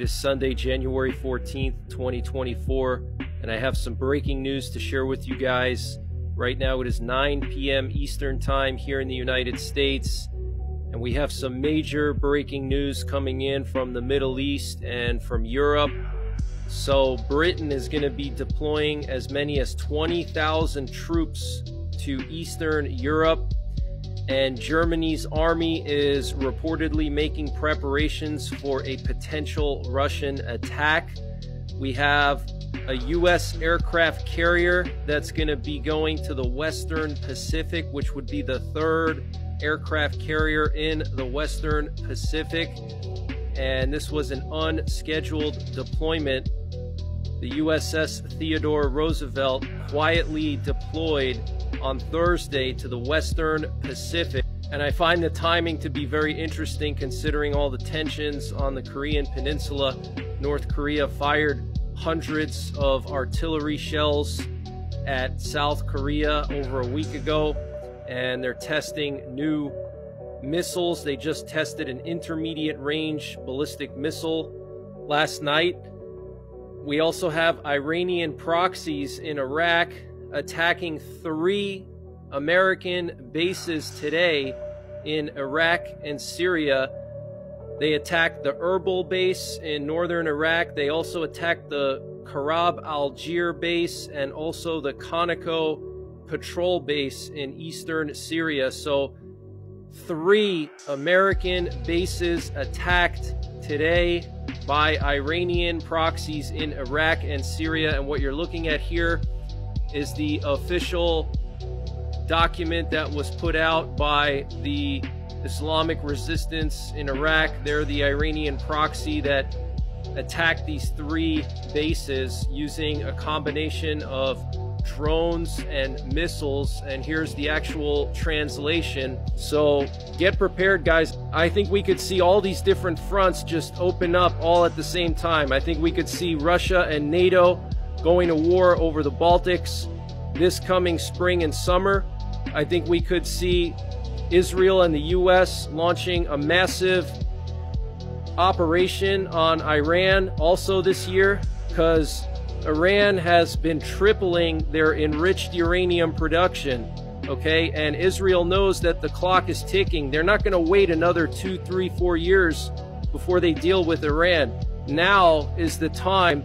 It is Sunday, January 14th, 2024, and I have some breaking news to share with you guys. Right now, it is 9 p.m. Eastern Time here in the United States, and we have some major breaking news coming in from the Middle East and from Europe. So, Britain is going to be deploying as many as 20,000 troops to Eastern Europe and Germany's army is reportedly making preparations for a potential Russian attack. We have a U.S. aircraft carrier that's going to be going to the Western Pacific, which would be the third aircraft carrier in the Western Pacific. And this was an unscheduled deployment. The USS Theodore Roosevelt quietly deployed on Thursday to the Western Pacific. And I find the timing to be very interesting considering all the tensions on the Korean Peninsula. North Korea fired hundreds of artillery shells at South Korea over a week ago, and they're testing new missiles. They just tested an intermediate range ballistic missile last night. We also have Iranian proxies in Iraq attacking three American bases today in Iraq and Syria. They attacked the Erbil base in northern Iraq. They also attacked the Kharab al-Jir base and also the Conoco patrol base in eastern Syria. So, three American bases attacked today by Iranian proxies in Iraq and Syria. And what you're looking at here is the official document that was put out by the Islamic resistance in Iraq. They're the Iranian proxy that attacked these three bases using a combination of drones and missiles. And here's the actual translation. So get prepared guys. I think we could see all these different fronts just open up all at the same time. I think we could see russia and nato going to war over the Baltics this coming spring and summer. I think we could see Israel and the U.S. launching a massive operation on Iran also this year because Iran has been tripling their enriched uranium production. Okay, and Israel knows that the clock is ticking. They're not going to wait another two, three, four years before they deal with Iran. Now is the time